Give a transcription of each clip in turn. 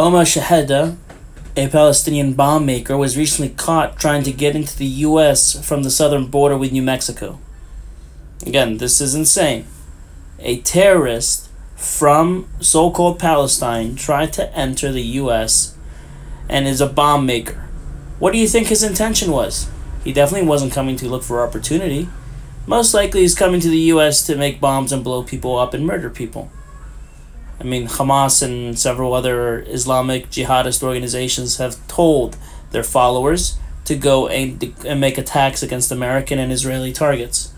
Omar Shehada, a Palestinian bomb maker, was recently caught trying to get into the U.S. from the southern border with New Mexico. Again, this is insane. A terrorist from so called Palestine tried to enter the U.S. and is a bomb maker. What do you think his intention was? He definitely wasn't coming to look for opportunity. Most likely, he's coming to the U.S. to make bombs and blow people up and murder people. I mean, Hamas and several other Islamic jihadist organizations have told their followers to go and, and make attacks against American and Israeli targets.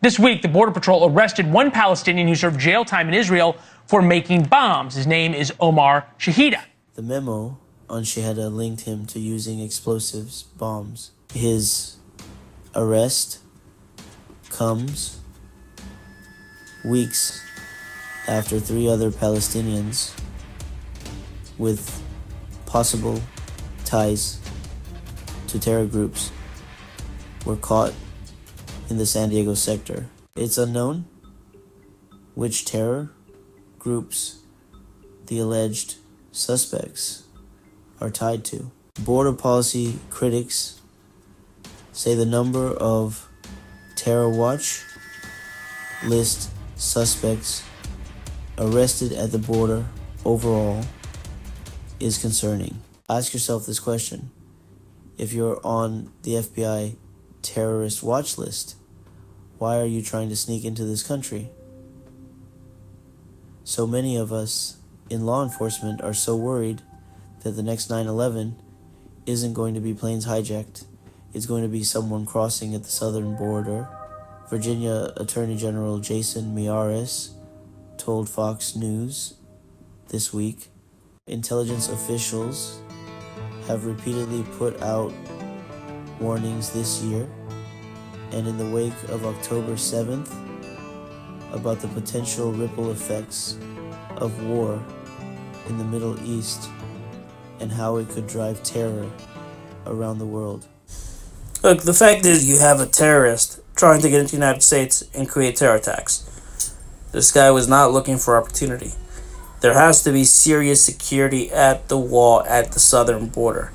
This week, the Border Patrol arrested one Palestinian who served jail time in Israel for making bombs. His name is Omar Shehada. The memo on Shehada linked him to using explosives, bombs. His arrest comes weeks after three other Palestinians with possible ties to terror groups were caught in the San Diego sector. It's unknown which terror groups the alleged suspects are tied to. Border policy critics say the number of Terror Watch list suspects arrested at the border overall is concerning. Ask yourself this question. If you're on the FBI terrorist watch list, why are you trying to sneak into this country? So many of us in law enforcement are so worried that the next 9 11 isn't going to be planes hijacked. It's going to be someone crossing at the southern border. Virginia Attorney General Jason Miyares told Fox News this week intelligence officials have repeatedly put out warnings this year and in the wake of October 7th about the potential ripple effects of war in the Middle East and how it could drive terror around the world. Look, the fact is, you have a terrorist trying to get into the United States and create terror attacks. This guy was not looking for opportunity. There has to be serious security at the wall at the southern border.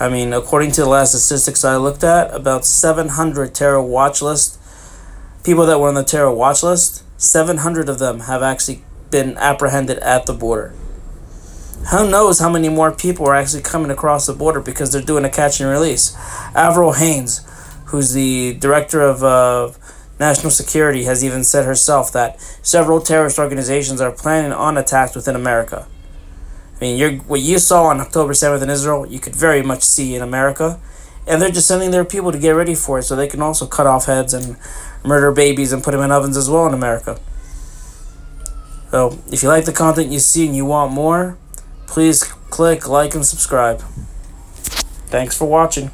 I mean, according to the last statistics I looked at, about 700 terror watch list people that were on the terror watch list, 700 of them have actually been apprehended at the border. Who knows how many more people are actually coming across the border because they're doing a catch and release. Avril Haines, who's the director of uh, national security, has even said herself that several terrorist organizations are planning on attacks within America. I mean, you're, what you saw on October 7th in Israel, you could very much see in America. And they're just sending their people to get ready for it so they can also cut off heads and murder babies and put them in ovens as well in America. So, if you like the content you see and you want more, please click like and subscribe. Thanks for watching.